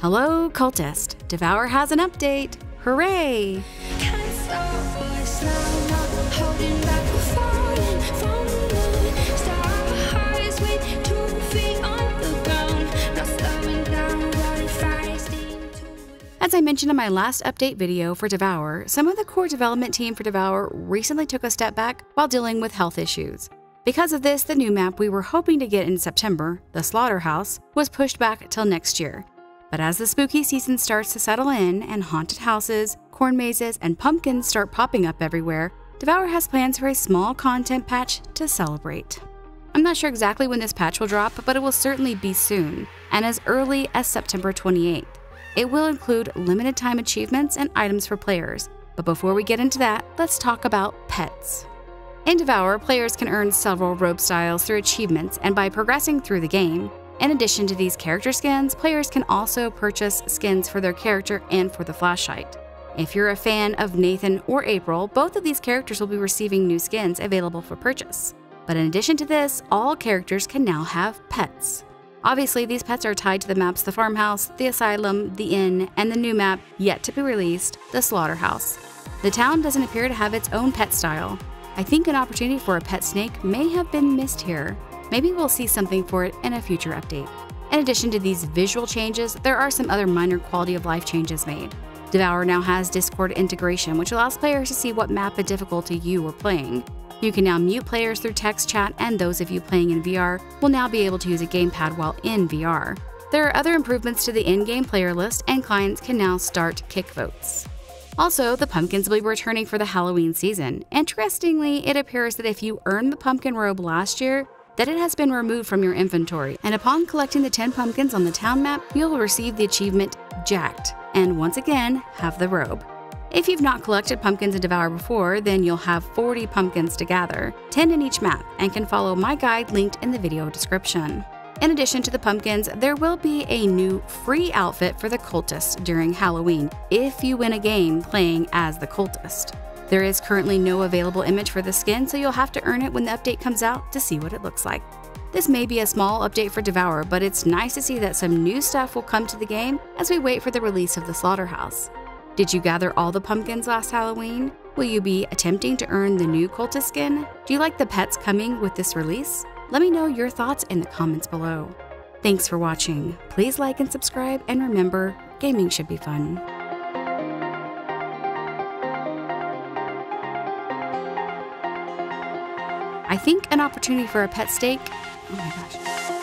Hello, Cultist! Devour has an update! Hooray! As I mentioned in my last update video for Devour, some of the core development team for Devour recently took a step back while dealing with health issues. Because of this, the new map we were hoping to get in September, the Slaughterhouse, was pushed back till next year. But as the spooky season starts to settle in and haunted houses, corn mazes, and pumpkins start popping up everywhere, Devour has plans for a small content patch to celebrate. I'm not sure exactly when this patch will drop, but it will certainly be soon, and as early as September 28th. It will include limited time achievements and items for players. But before we get into that, let's talk about pets. In Devour, players can earn several robe styles through achievements and by progressing through the game. In addition to these character skins, players can also purchase skins for their character and for the flashlight. If you're a fan of Nathan or April, both of these characters will be receiving new skins available for purchase. But in addition to this, all characters can now have pets. Obviously, these pets are tied to the maps the farmhouse, the asylum, the inn, and the new map, yet to be released, the slaughterhouse. The town doesn't appear to have its own pet style. I think an opportunity for a pet snake may have been missed here. Maybe we'll see something for it in a future update. In addition to these visual changes, there are some other minor quality of life changes made. Devour now has Discord integration, which allows players to see what map of difficulty you are playing. You can now mute players through text chat, and those of you playing in VR will now be able to use a gamepad while in VR. There are other improvements to the in game player list, and clients can now start kick votes. Also, the pumpkins will be returning for the Halloween season. Interestingly, it appears that if you earned the pumpkin robe last year, that it has been removed from your inventory, and upon collecting the 10 pumpkins on the town map, you'll receive the achievement Jacked, and once again, have the robe. If you've not collected pumpkins in Devour before, then you'll have 40 pumpkins to gather, 10 in each map, and can follow my guide linked in the video description. In addition to the pumpkins, there will be a new free outfit for the cultist during Halloween if you win a game playing as the cultist. There is currently no available image for the skin, so you'll have to earn it when the update comes out to see what it looks like. This may be a small update for Devour, but it's nice to see that some new stuff will come to the game as we wait for the release of the Slaughterhouse. Did you gather all the pumpkins last Halloween? Will you be attempting to earn the new cultist skin? Do you like the pets coming with this release? Let me know your thoughts in the comments below. Thanks for watching. Please like and subscribe, and remember, gaming should be fun. I think an opportunity for a pet steak. Oh my gosh.